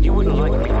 You wouldn't like me.